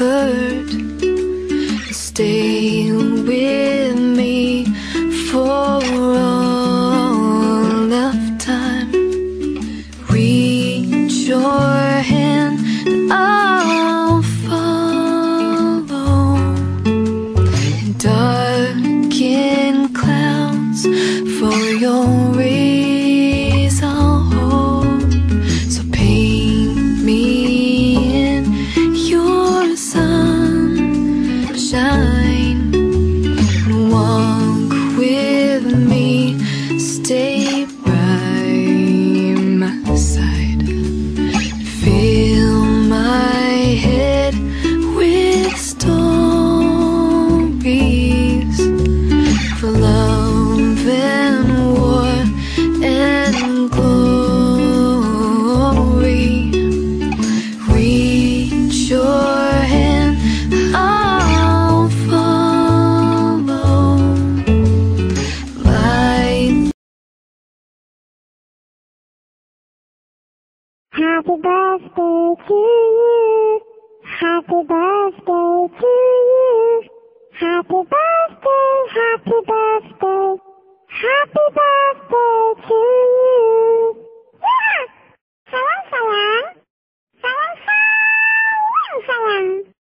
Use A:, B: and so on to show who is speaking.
A: comfort. Stay with me for all of time. Reach
B: Happy birthday to you. Happy birthday to you. Happy birthday, happy birthday. Happy birthday to you. Yeah! Sayang sayang. Sayang sayang sayang.